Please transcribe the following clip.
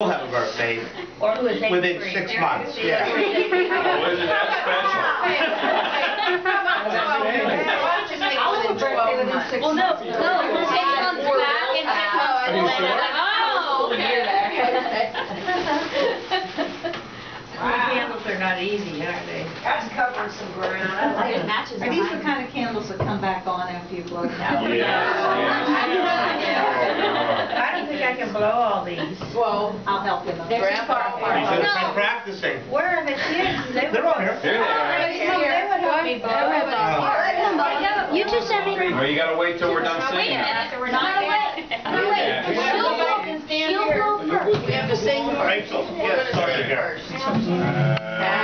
will have a birthday Or who is within 83. six months, yeah. Oh, isn't that special? I'll have a birthday within six Well, no, no, we'll take it on back and six months. Are you sure? Oh, okay. wow. Candles are not easy, are they? That's covering some ground. I like It it. matches Are these the kind of candles that come back on after you blow them out? Yes, yes. I don't think I can blow all these. Well, I'll help you. They're too far apart. should have been practicing. Where are the kids? They They're on here. Here they are. They would help me blow. You two send me. Well, you gotta wait till we're done Now, wait a singing. minute, we're not yet. No, wait. Yeah. She'll blow, she'll blow first. We have to sing. Rachel, yes, start it here. Happy birthday